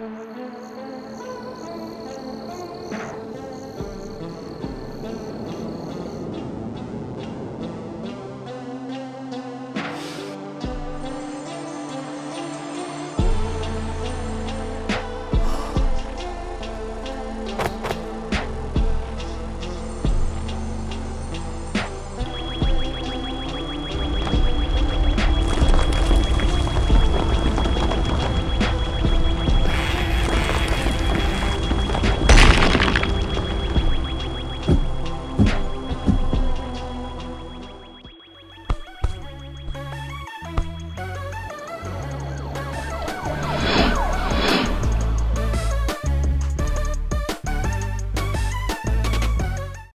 Mm-hmm.